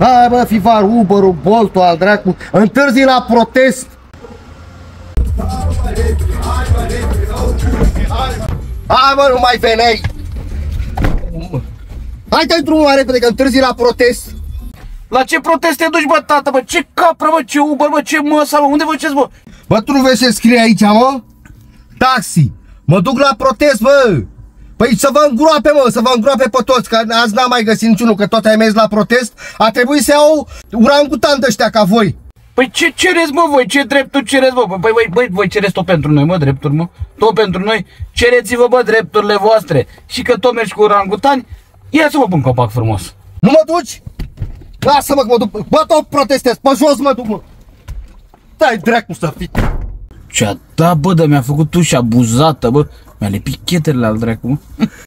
Hai bă, Fivar, Uber-ul, Bolt-ul, al dracu, întârzi la protest. Hai bă, nu mai venei. Hai dai drumul mai repede că întârzi la protest. La ce protest te duci, bă, tată, bă? Ce capră, bă? Ce Uber, bă? Ce măsa, bă? Unde vă ce bă? Bă, tu nu vezi ce scrie aici, mă? Taxi. Mă duc la protest, bă. Păi să vă îngroape, mă, să vă îngroape pe toți, că azi n-am mai găsit niciunul, că tot ai mers la protest. A trebuit să iau urangutan de ăștia ca voi. Păi ce cereți, mă, voi? Ce drepturi cereți, mă? Păi, băi, băi, voi cereți tot pentru noi, mă, drepturi, mă? Tot pentru noi? Cereți-vă, bă, drepturile voastre. Și că tot mergi cu orangutani, ia să mă pun copac frumos. Nu mă duci? Lasă-mă că mă duc. Bă, tot protestez. Pe jos mă duc, mă. Dai dracu să fii. Ce-a dat, bă, dar mi-a făcut ușa abuzată, bă. Mi-a lipit chetele al dracu, mă.